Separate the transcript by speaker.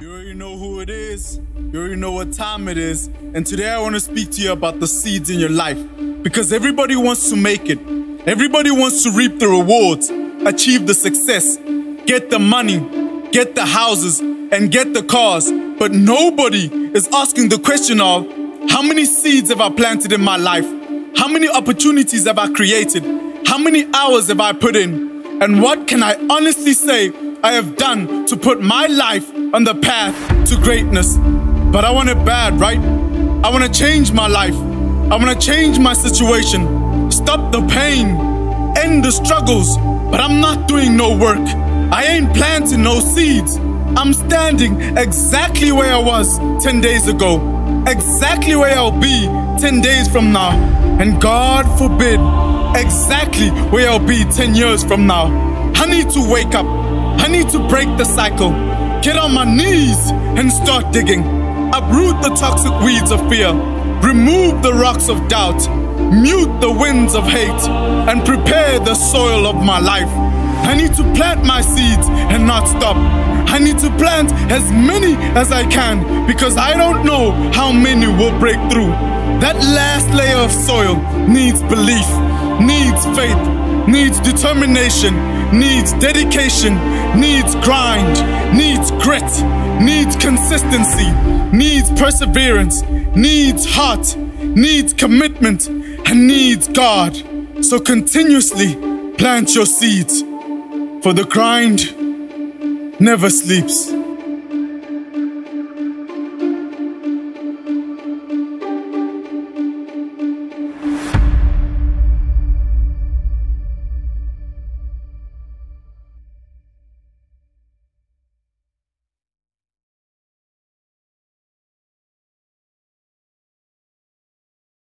Speaker 1: You already know who it is. You already know what time it is. And today I want to speak to you about the seeds in your life. Because everybody wants to make it. Everybody wants to reap the rewards, achieve the success, get the money, get the houses, and get the cars. But nobody is asking the question of how many seeds have I planted in my life? How many opportunities have I created? How many hours have I put in? And what can I honestly say I have done to put my life on the path to greatness. But I want it bad, right? I want to change my life. I want to change my situation. Stop the pain. End the struggles. But I'm not doing no work. I ain't planting no seeds. I'm standing exactly where I was 10 days ago. Exactly where I'll be 10 days from now. And God forbid, exactly where I'll be 10 years from now. I need to wake up. I need to break the cycle. Get on my knees and start digging. Uproot the toxic weeds of fear. Remove the rocks of doubt. Mute the winds of hate. And prepare the soil of my life. I need to plant my seeds and not stop. I need to plant as many as I can because I don't know how many will break through. That last layer of soil needs belief, needs faith, needs determination, needs dedication, needs grind, needs grit, needs consistency, needs perseverance, needs heart, needs commitment, and needs God. So continuously plant your seeds, for the grind never sleeps.